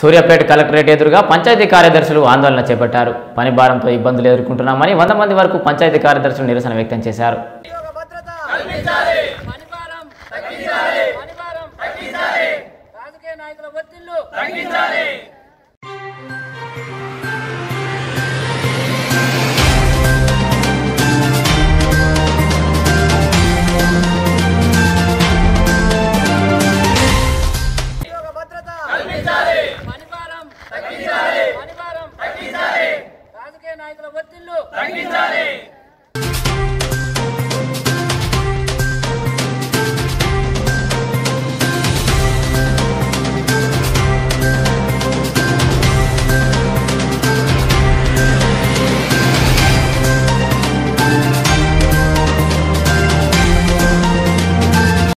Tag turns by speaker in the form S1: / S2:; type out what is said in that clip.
S1: Suryapet collectorate ఎదురుగా పంచాయతీ కార్యదర్శులు ఆందోళన చేపట్టారు. పని భారంతో ఇబ్బందులు ఎదుర్కొంటున్నామని వంద మంది వరకు పంచాయతీ కార్యదర్శులు నిరసన వ్యక్తం చేశారు.
S2: రాజకీయ నాయకుల ఒత్తిళ్ళు తగ్గించాలి. నాయకుల ఒత్తిళ్ళు తగ్గించాలి.